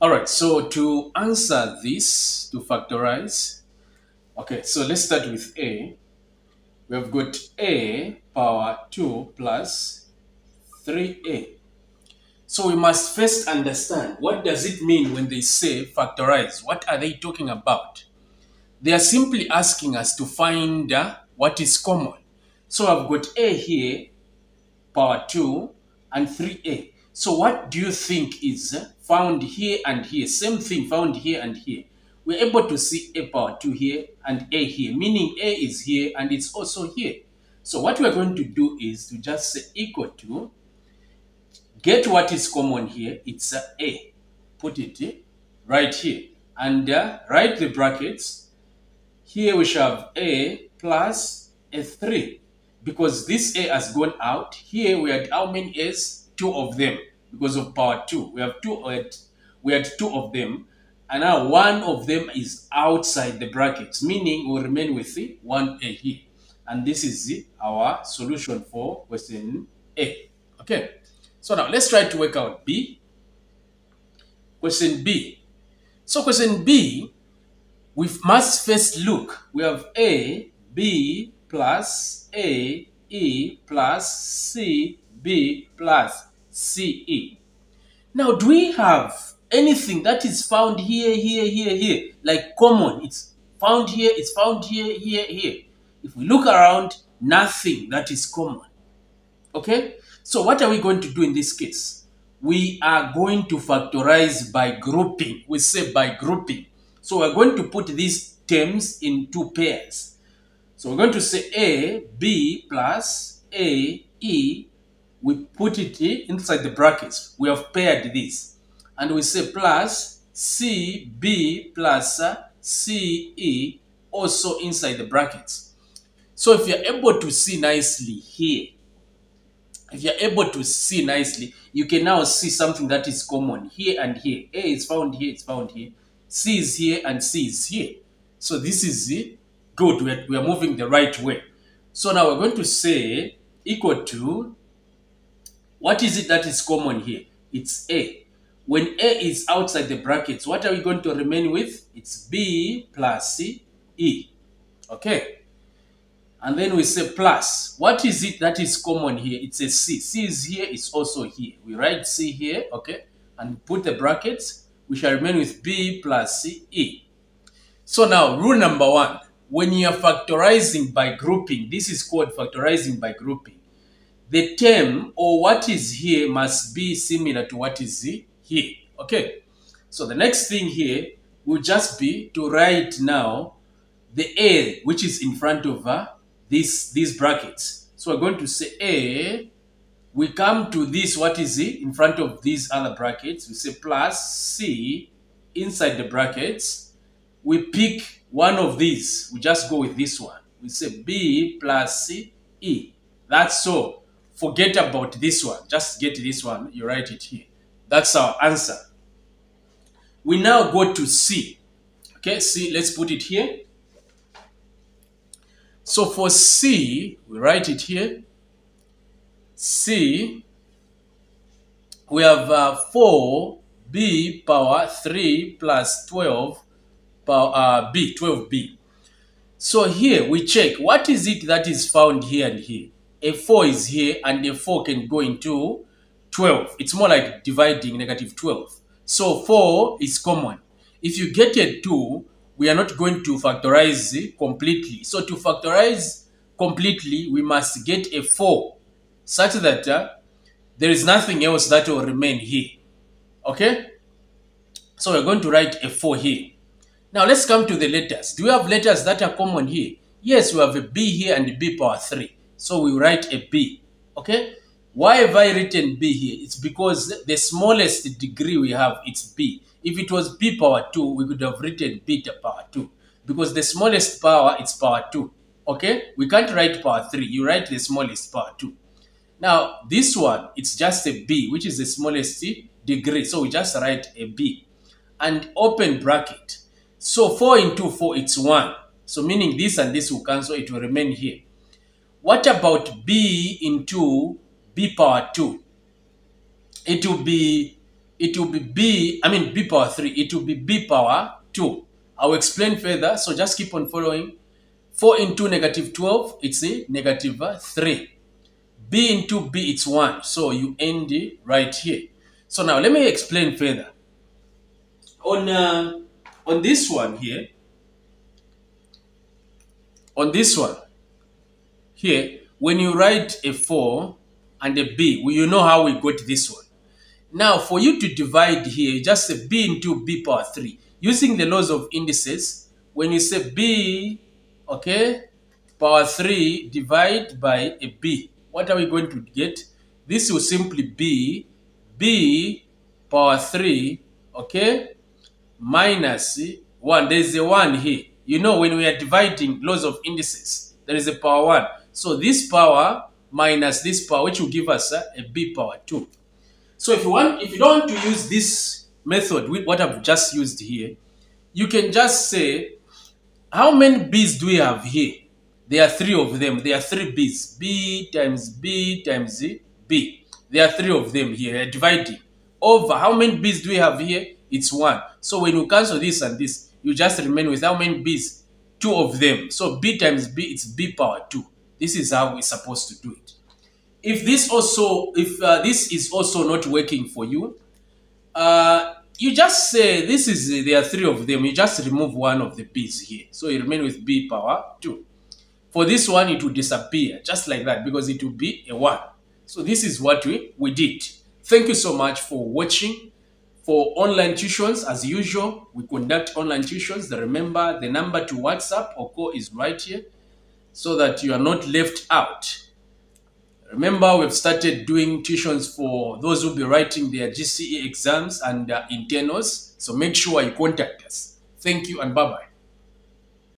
All right, so to answer this, to factorize, okay, so let's start with A. We have got A power 2 plus 3A. So we must first understand what does it mean when they say factorize? What are they talking about? They are simply asking us to find uh, what is common. So I've got A here, power 2, and 3A. So what do you think is found here and here? Same thing found here and here. We're able to see A power 2 here and A here, meaning A is here and it's also here. So what we're going to do is to just say equal to, get what is common here, it's A. Put it right here. And uh, write the brackets. Here we shall have A plus a 3. Because this A has gone out. Here we had how many A's? Two of them because of power 2. We have two, we had two of them. And now one of them is outside the brackets, meaning we'll remain with the 1A here. And this is our solution for question A. Okay, so now let's try to work out B. Question B. So question B, we must first look. We have A, B plus A, E plus C, B plus CE. Now, do we have anything that is found here, here, here, here, like common? It's found here, it's found here, here, here. If we look around, nothing that is common. Okay? So what are we going to do in this case? We are going to factorize by grouping. We say by grouping. So we're going to put these terms in two pairs. So we're going to say A, B plus A, E we put it inside the brackets. We have paired this. And we say plus CB plus uh, CE also inside the brackets. So if you're able to see nicely here, if you're able to see nicely, you can now see something that is common here and here. A is found here, it's found here. C is here and C is here. So this is uh, good. We're, we are moving the right way. So now we're going to say equal to what is it that is common here? It's A. When A is outside the brackets, what are we going to remain with? It's B plus C, E. Okay. And then we say plus. What is it that is common here? It's a C. C is here, it's also here. We write C here, okay, and put the brackets. We shall remain with B plus C, E. So now, rule number one. When you are factorizing by grouping, this is called factorizing by grouping the term or what is here must be similar to what is here. Okay. So the next thing here will just be to write now the A which is in front of uh, this, these brackets. So we're going to say A. We come to this, what is it? In front of these other brackets. We say plus C inside the brackets. We pick one of these. We just go with this one. We say B plus C E. That's so forget about this one. Just get this one. You write it here. That's our answer. We now go to C. Okay, C, let's put it here. So for C, we write it here. C, we have uh, 4b power 3 plus 12 power uh, b, 12b. So here we check what is it that is found here and here a 4 is here and a 4 can go into 12. It's more like dividing negative 12. So 4 is common. If you get a 2, we are not going to factorize completely. So to factorize completely, we must get a 4 such that uh, there is nothing else that will remain here. Okay? So we're going to write a 4 here. Now let's come to the letters. Do we have letters that are common here? Yes, we have a B here and a B power 3. So we write a B. Okay? Why have I written B here? It's because the smallest degree we have, it's B. If it was B power 2, we could have written beta power 2. Because the smallest power, it's power 2. Okay? We can't write power 3. You write the smallest power 2. Now, this one, it's just a B, which is the smallest degree. So we just write a B. And open bracket. So 4 into 4, it's 1. So meaning this and this will cancel, it will remain here. What about b into b power 2? It will be it will be b, I mean b power 3, it will be b power 2. I'll explain further, so just keep on following. 4 into negative 12, it's a negative 3. b into b, it's 1. So you end it right here. So now let me explain further. On, uh, on this one here, on this one, here, when you write a 4 and a b, you know how we got this one. Now, for you to divide here, just say b into b power 3. Using the laws of indices, when you say b, okay, power 3 divide by a b, what are we going to get? This will simply be b power 3, okay, minus 1. There is a 1 here. You know, when we are dividing laws of indices, there is a power 1. So this power minus this power, which will give us uh, a b power 2. So if you want, if you don't want to use this method with what I've just used here, you can just say, how many b's do we have here? There are three of them. There are three b's. b times b times b. There are three of them here. Dividing. Over how many b's do we have here? It's one. So when you cancel this and this, you just remain with how many b's? Two of them. So b times b, it's b power 2. This is how we're supposed to do it. If this also if uh, this is also not working for you uh, you just say this is there are three of them. You just remove one of the b's here. So you remain with b power 2 for this one it will disappear just like that because it will be a 1 so this is what we we did. Thank you so much for watching. For online tuitions as usual we conduct online tuitions. Remember the number to whatsapp or call is right here so that you are not left out Remember, we've started doing tuitions for those who will be writing their GCE exams and uh, internals. So make sure you contact us. Thank you and bye-bye.